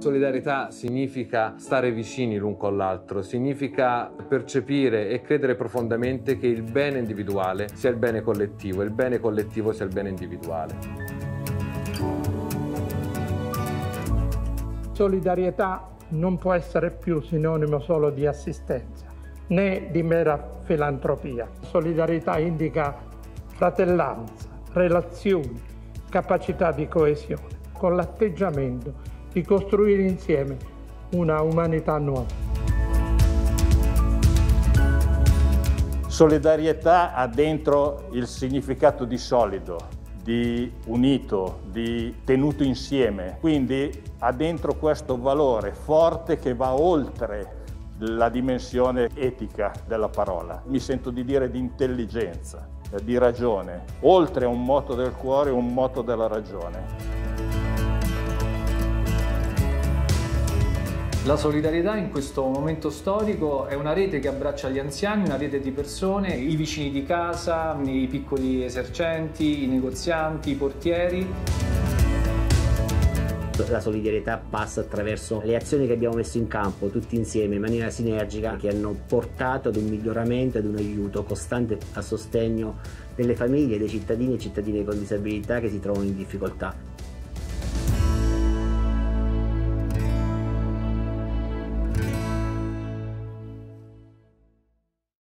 Solidarietà significa stare vicini l'un con l'altro, significa percepire e credere profondamente che il bene individuale sia il bene collettivo e il bene collettivo sia il bene individuale. Solidarietà non può essere più sinonimo solo di assistenza né di mera filantropia. Solidarietà indica fratellanza, relazioni, capacità di coesione, con l'atteggiamento di costruire insieme una umanità nuova. Solidarietà ha dentro il significato di solido, di unito, di tenuto insieme, quindi ha dentro questo valore forte che va oltre la dimensione etica della parola. Mi sento di dire di intelligenza, di ragione, oltre a un moto del cuore, un moto della ragione. La solidarietà in questo momento storico è una rete che abbraccia gli anziani, una rete di persone, i vicini di casa, i piccoli esercenti, i negozianti, i portieri. La solidarietà passa attraverso le azioni che abbiamo messo in campo tutti insieme in maniera sinergica che hanno portato ad un miglioramento, ad un aiuto costante a sostegno delle famiglie, dei cittadini e cittadine con disabilità che si trovano in difficoltà.